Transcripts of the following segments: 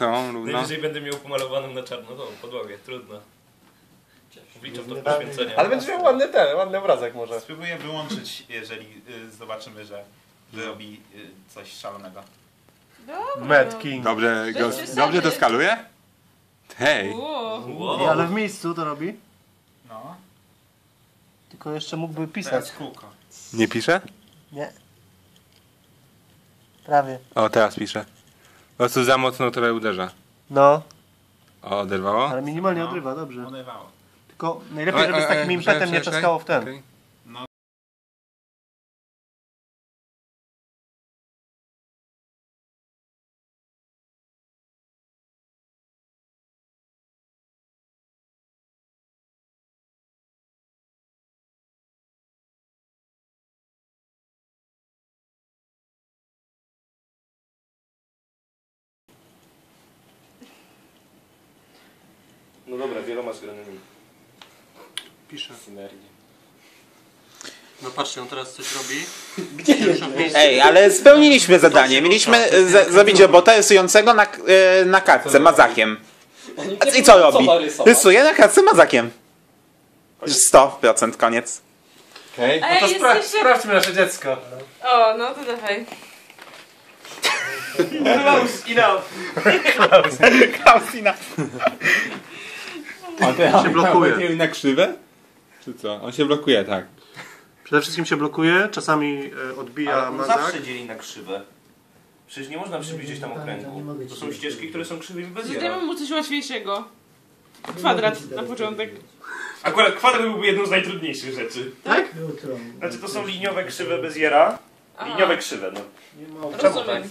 są równo. Najwyżej będę miał pomalowaną na czarno tą podłogę, trudno. Wliczam to poświęcenie. Ale będziesz miał ładny ten, ładny obrazek może. Spróbuję wyłączyć, jeżeli y, zobaczymy, że wyrobi y, coś szalonego. Dobra, Mad. King. Dobrze, go, dobrze to skaluje? Hej. Wow. Ale w miejscu to robi. No, Tylko jeszcze mógłby pisać. kółko. nie pisze? Nie. Prawie. O, teraz pisze. Po prostu za mocno trochę uderza. No, O, oderwało? ale minimalnie odrywa, dobrze. Oderwało. Tylko najlepiej, żeby z takim impetem nie czaskało w ten. No dobra, wieloma skroniami. Pisze. Synergii. No patrzcie, on teraz coś robi. Ej, ale spełniliśmy zadanie. Mieliśmy e, za- zabić robota rysującego na, e, na kartce mazakiem. I co robi? Rysuje na kartce mazakiem. 100% koniec. Okej. Ej, No to spra- jesteście- sprawdźmy nasze dziecko. O, no to dawaj. Klausina. On teraz się blokuje. na krzywe? Czy co? On się blokuje, tak. Przede wszystkim się blokuje, czasami e, odbija Ale on mazak. zawsze dzieli na krzywe. Przecież nie można przybliżyć tam okręgu. To są ścieżki, które są krzywymi bez Zrobimy zera. mu coś łatwiejszego. Kwadrat na początek. Akurat kwadrat byłby jedną z najtrudniejszych rzeczy. Jutro. Znaczy to są liniowe krzywe bez jera. Liniowe krzywe, no. Nie mogę Rozumiem.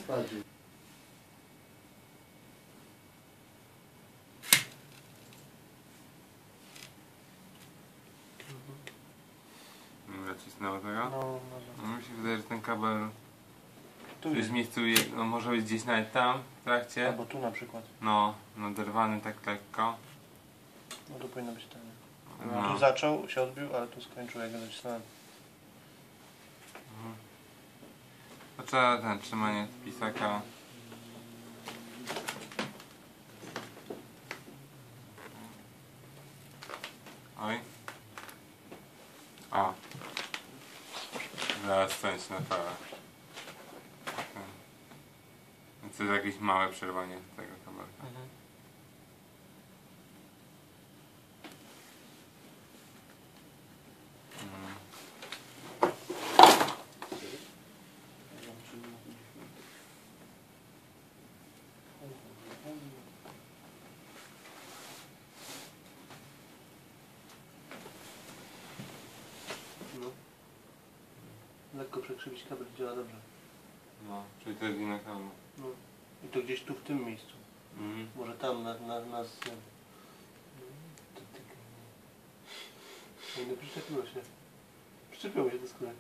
Spać. Dobra, cisnęło tego. No, może. No, mi się wydaje, że ten kabel Tu w jest. miejscu je- no, może być gdzieś nawet tam w trakcie. Albo tu na przykład. No, naderwany tak lekko. No tu powinno być ten. No. Tu zaczął, się odbił, ale tu skończył jak go nacisnąłem. To trzeba ten trzymanie pisaka. Oj. O. Zaraz stać na. Więc to jest jakieś małe przerwanie tego Lekko przekrzywić kabel działa dobrze. No, czyli to jest inna kabel. No. I to gdzieś tu w tym miejscu. Mhm. Może tam na, na, na z... No, przyczepiło się. Przyczepiło się do skóry.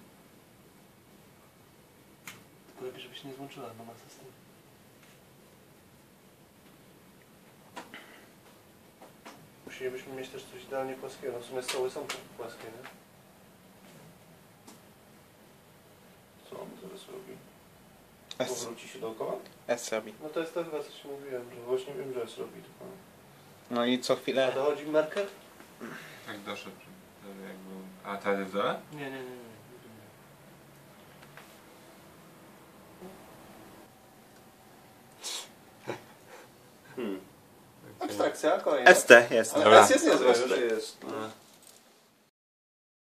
Tylko lepiej, żeby się nie złączyła na masę z tym. Musielibyśmy mieć też coś idealnie płaskiego. No w sumie stoły są tak płaskie, nie? Teraz robi? S, Powróci się dookoła? S robi. No to jest to chyba, co ci mówiłem, że właśnie wiem, że jest robi tylko. No i co A chwilę... dochodzi marker? Tak doszedł. Jak był... A teraz jest dole? Nie, nie, nie. nie. Abstrakcja, kolejna. ST jest. Ale Dobra. S jest niezłe, już jest. No.